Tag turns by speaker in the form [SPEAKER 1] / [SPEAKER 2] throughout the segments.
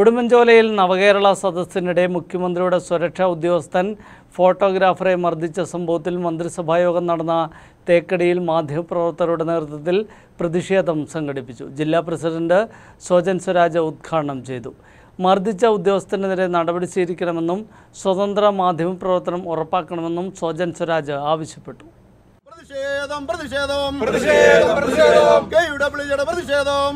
[SPEAKER 1] ഉടുമ്പൻചോലയിൽ നവകേരള സദസ്സിനിടെ മുഖ്യമന്ത്രിയുടെ സുരക്ഷാ ഉദ്യോഗസ്ഥൻ ഫോട്ടോഗ്രാഫറെ മർദ്ദിച്ച സംഭവത്തിൽ മന്ത്രിസഭായോഗം നടന്ന തേക്കടിയിൽ മാധ്യമപ്രവർത്തകരുടെ നേതൃത്വത്തിൽ പ്രതിഷേധം സംഘടിപ്പിച്ചു. ജില്ലാ പ്രസിഡന്റ് സോജൻ സ്വരാജ് ഉദ്ഘാടനം ചെയ്തു. മർദ്ദിച്ച ഉദ്യോഗസ്ഥനെതിരെ നടപടി സ്വീകരിക്കണമെന്നും സ്വതന്ത്ര മാധ്യമപ്രവർത്തനം ഉറപ്പാക്കണമെന്നും സോജൻ സ്വരാജ് ആവശ്യപ്പെട്ടു.
[SPEAKER 2] പ്രതിഷേധം പ്രതിഷേധം. പ്രതിഷേധം പ്രതിഷേധം. കെയുടെ പ്രതിഷേധം.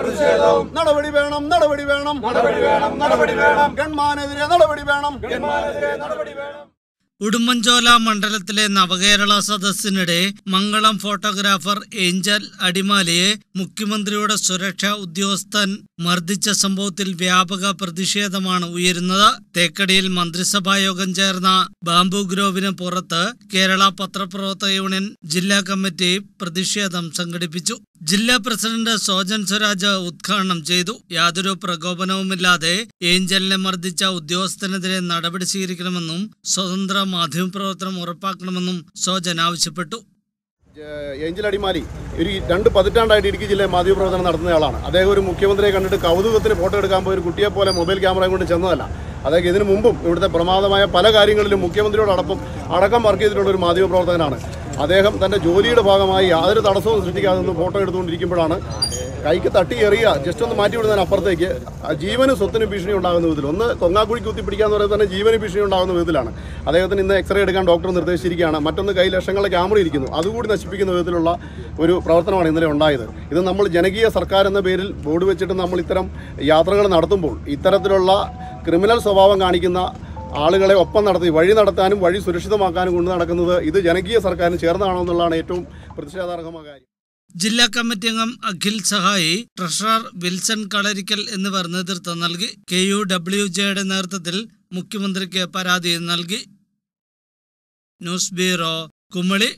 [SPEAKER 2] പ്രതിഷേധം. നടപടി വേണം നടപടി വേണം. നടപടി വേണം നടപടി വേണം. ഗൺമാനെതിരെ നടപടി വേണം. ഗൺമാനെതിരെ നടപടി വേണം.
[SPEAKER 1] ഉടുമ്പൻചോല മണ്ഡലത്തിലെ നവകേരള സദസ്സിനിടെ മംഗളം ഫോട്ടോഗ്രാഫർ ഏഞ്ചൽ അടിമാലിയെ മുഖ്യമന്ത്രിയുടെ സുരക്ഷാ ഉദ്യോഗസ്ഥൻ മർദ്ദിച്ച സംഭവത്തിൽ വ്യാപക പ്രതിഷേധമാണ് ഉയരുന്നത്. തേക്കടിയിൽ മന്ത്രിസഭായോഗം ചേർന്ന ബാംബു ഗ്രോവിന് പുറത്ത് കേരള പത്രപ്രവർത്തക യൂണിയൻ ജില്ലാ കമ്മിറ്റി പ്രതിഷേധം സംഘടിപ്പിച്ചു. ജില്ലാ പ്രസിഡന്റ് സോജൻ സ്വരാജ് ഉദ്ഘാടനം ചെയ്തു. യാതൊരു പ്രകോപനവുമില്ലാതെ ഏഞ്ചലിനെ മർദ്ദിച്ച ഉദ്യോഗസ്ഥനെതിരെ നടപടി സ്വീകരിക്കണമെന്നും സ്വതന്ത്ര മാധ്യമപ്രവർത്തനം ഉറപ്പാക്കണമെന്നും സോജൻ ആവശ്യപ്പെട്ടു.
[SPEAKER 2] ഏഞ്ചൽ അടിമാലി ഒരു രണ്ട് പതിറ്റാണ്ടായിട്ട് ഇടുക്കി ജില്ലയിൽ മാധ്യമപ്രവർത്തനം നടത്തുന്നയാളാണ്. അദ്ദേഹം ഒരു മുഖ്യമന്ത്രിയെ കണ്ടിട്ട് കൗതുകത്തിന് ഫോട്ടോ എടുക്കാൻ പോയി ഒരു കുട്ടിയെ പോലെ മൊബൈൽ ക്യാമറയും കൊണ്ട് ചെന്നതല്ല. അദ്ദേഹം ഇതിനു മുമ്പും ഇവിടുത്തെ പ്രമാദമായ പല കാര്യങ്ങളിലും മുഖ്യമന്ത്രിയോടൊപ്പം അടക്കം വർക്ക് ചെയ്തിട്ടുള്ള ഒരു മാധ്യമപ്രവർത്തകനാണ്. അദ്ദേഹം തന്റെ ജോലിയുടെ ഭാഗമായി യാതൊരു തടസ്സവും സൃഷ്ടിക്കാതെ നിന്ന് ഫോട്ടോ എടുത്തുകൊണ്ടിരിക്കുമ്പോഴാണ് കൈക്ക് തട്ടി എറിയുക ജസ്റ്റ് ഒന്ന് മാറ്റി വിടുന്നതിന് അപ്പുറത്തേക്ക് ജീവന് സ്വത്തിന് ഭീഷണി ഉണ്ടാകുന്ന വിധത്തിൽ ഒന്ന് കൊങ്ങാക്കുഴി കുത്തിപ്പിടിക്കാന്ന് പറയുന്നത് തന്നെ ജീവന് ഭീഷണി ഉണ്ടാകുന്ന വിധത്തിലാണ്. അദ്ദേഹത്തിന് ഇന്ന് എക്സ്റേ എടുക്കാൻ ഡോക്ടർ നിർദ്ദേശിച്ചിരിക്കുകയാണ്. മറ്റൊന്ന് കൈ ലക്ഷങ്ങളെ ക്യാമറ ഇരിക്കുന്നു. അതുകൂടി നശിപ്പിക്കുന്ന വിധത്തിലുള്ള ഒരു പ്രവർത്തനമാണ് ഇന്നലെ ഉണ്ടായത്. ഇത് നമ്മൾ ജനകീയ സർക്കാർ എന്ന പേരിൽ ബോർഡ് വെച്ചിട്ട് നമ്മൾ ഇത്തരം യാത്രകൾ നടത്തുമ്പോൾ ഇത്തരത്തിലുള്ള ക്രിമിനൽ സ്വഭാവം കാണിക്കുന്ന ആളുകളെ ഒപ്പം നടത്തി വഴി നടത്താനും വഴി സുരക്ഷിതമാക്കാനും കൊണ്ടു നടക്കുന്നത് ഇത് ജനകീയ സർക്കാരിന് ചേർന്നാണോ എന്നുള്ളതാണ് ഏറ്റവും പ്രതിഷേധാർഹമായ കാര്യം.
[SPEAKER 1] ജില്ലാ കമ്മിറ്റി അംഗം അഖിൽ സഹായി ട്രഷറർ വിൽസൺ കളരിക്കൽ എന്നിവർ നേതൃത്വം നൽകി. കെ യു ഡബ്ല്യു ജെയുടെ നേതൃത്വത്തിൽ മുഖ്യമന്ത്രിക്ക് പരാതി നൽകി. News bureau Kumily.